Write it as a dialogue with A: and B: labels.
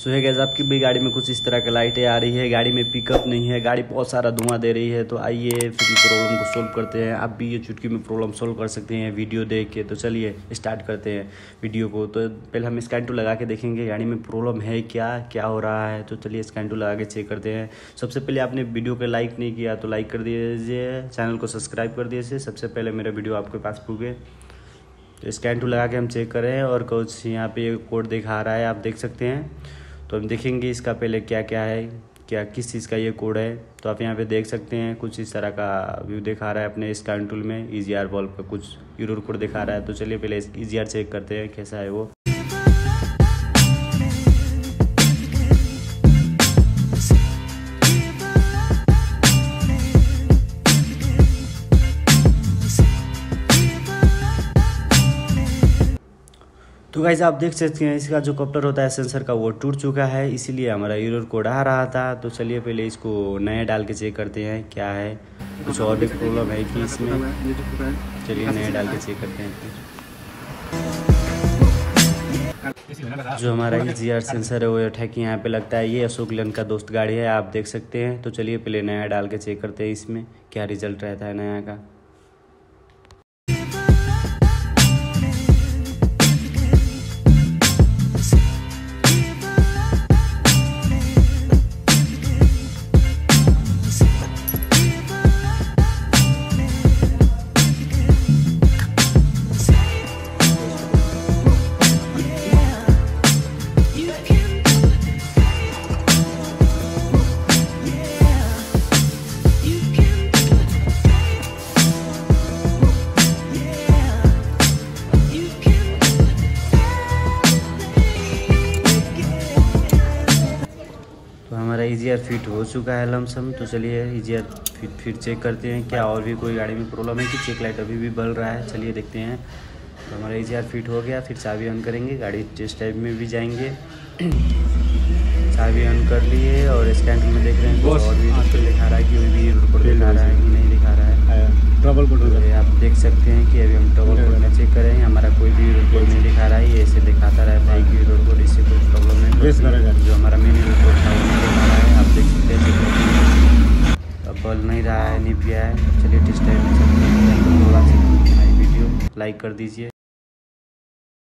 A: सो है गैस आपकी भी गाड़ी में कुछ इस तरह की लाइटें आ रही है, गाड़ी में पिकअप नहीं है, गाड़ी बहुत सारा धुआँ दे रही है तो आइए फिर प्रॉब्लम को सोल्व करते हैं। आप भी ये चुटकी में प्रॉब्लम सोल्व कर सकते हैं वीडियो देख के। तो चलिए स्टार्ट करते हैं वीडियो को। तो पहले हम स्कैन टू लगा के देखेंगे, गाड़ी में प्रॉब्लम है क्या क्या हो रहा है? तो चलिए स्कैन टू लगा के चेक करते हैं। सबसे पहले आपने वीडियो को लाइक नहीं किया तो लाइक कर दीजिए। चैनल को सब्सक्राइब कर दीजिए। सबसे पहले मेरा वीडियो आपके पास पूगे। तो स्कैन टू लगा के हम चेक करें और कुछ यहाँ पे कोड दिखा रहा है, आप देख सकते हैं। तो हम देखेंगे इसका पहले क्या क्या है, क्या, किस चीज़ का ये कोड है। तो आप यहाँ पे देख सकते हैं, कुछ इस तरह का व्यू दिखा रहा है अपने स्कैन टूल में ईजी आर बॉल का कुछ यूरोड दिखा रहा है। तो चलिए पहले ईजी आर चेक करते हैं, कैसा है वो। तो गाइज़ आप देख सकते हैं, इसका जो कॉप्टर होता है सेंसर का वो टूट चुका है, इसीलिए हमारा यूरोर कोड आ रहा था। तो चलिए पहले इसको नया डाल के चेक करते हैं, क्या है? कुछ और भी प्रॉब्लम है कि इसमें? चलिए नया डाल के चेक करते हैं। जो हमारा ये जी आर सेंसर है, वो ठेकी यहाँ पे लगता है। ये अशोक लन का दोस्त गाड़ी है, आप देख सकते हैं। तो चलिए पहले नया डाल के चेक करते हैं इसमें, क्या रिज़ल्ट रहता है नया का। तो हमारा ईजियर फिट हो चुका है लमसम तो चलिए ईजियर फिट फिर चेक करते हैं क्या और भी कोई गाड़ी में प्रॉब्लम है कि चेक लाइट अभी भी बल रहा है। चलिए देखते हैं। तो हमारा ईजियर फिट हो गया फिर चाबी ऑन करेंगे गाड़ी टेस्ट टाइप में भी जाएँगे। चाबी ऑन कर लिए और स्कैन में देख रहे हैं कुछ और भी कुछ दिखा रहा है कि अभी भी रोड पर दिखा रहा है कि नहीं दिखा रहा है।
B: ट्रबल कोड
A: तो ये आप देख सकते हैं कि अभी हम डबल कोड में चेक करें हमारा कोई भी रोड कोड नहीं दिखा रहा है ये ऐसे दिखाता रहता है कि रोड कोड इससे कोई प्रॉब्लम नहीं
B: Yes,
A: होती।
B: करेगा।
A: जो हमारा मेन रोड कोड था वो नहीं दिखा रहा है आप देख सकते हैं check करके। अब बल नहीं रहा है नहीं गया है चलिए टेस्ट थोड़ा हैं फॉर वीडियो लाइक कर दीजिए